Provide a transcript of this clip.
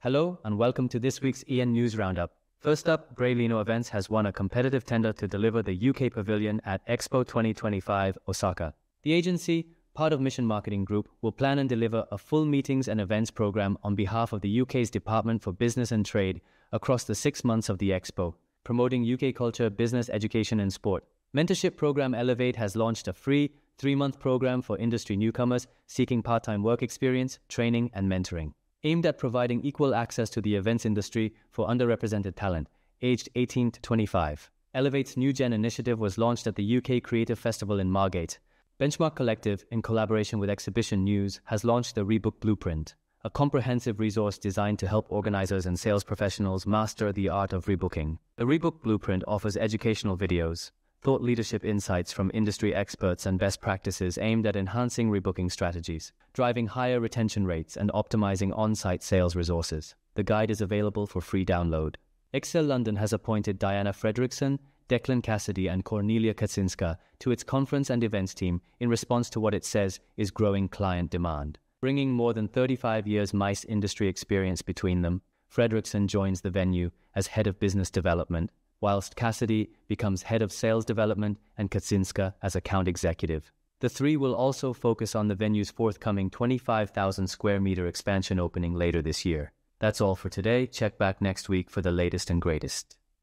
Hello and welcome to this week's EN News Roundup. First up, Bray Leino Events has won a competitive tender to deliver the UK pavilion at Expo 2025 Osaka. The agency, part of Mission Marketing Group, will plan and deliver a full meetings and events program on behalf of the UK's Department for Business and Trade across the six months of the Expo, promoting UK culture, business, education, and sport. Mentorship program Elevate has launched a free three month program for industry newcomers seeking part time work experience, training, and mentoring aimed at providing equal access to the events industry for underrepresented talent, aged 18 to 25. Elevate's New Gen initiative was launched at the UK Creative Festival in Margate. Benchmark Collective, in collaboration with Exhibition News, has launched the Rebook Blueprint, a comprehensive resource designed to help organizers and sales professionals master the art of rebooking. The Rebook Blueprint offers educational videos, thought leadership insights from industry experts and best practices aimed at enhancing rebooking strategies, driving higher retention rates, and optimizing on site sales resources. The guide is available for free download. Excel London has appointed Diana Fredrickson, Declan Cassidy, and Cornelia Kaczynska to its conference and events team in response to what it says is growing client demand. Bringing more than 35 years MICE industry experience between them, Fredrickson joins the venue as head of business development whilst Cassidy becomes head of sales development and Kaczynska as account executive. The three will also focus on the venue's forthcoming 25,000 square meter expansion opening later this year. That's all for today. Check back next week for the latest and greatest.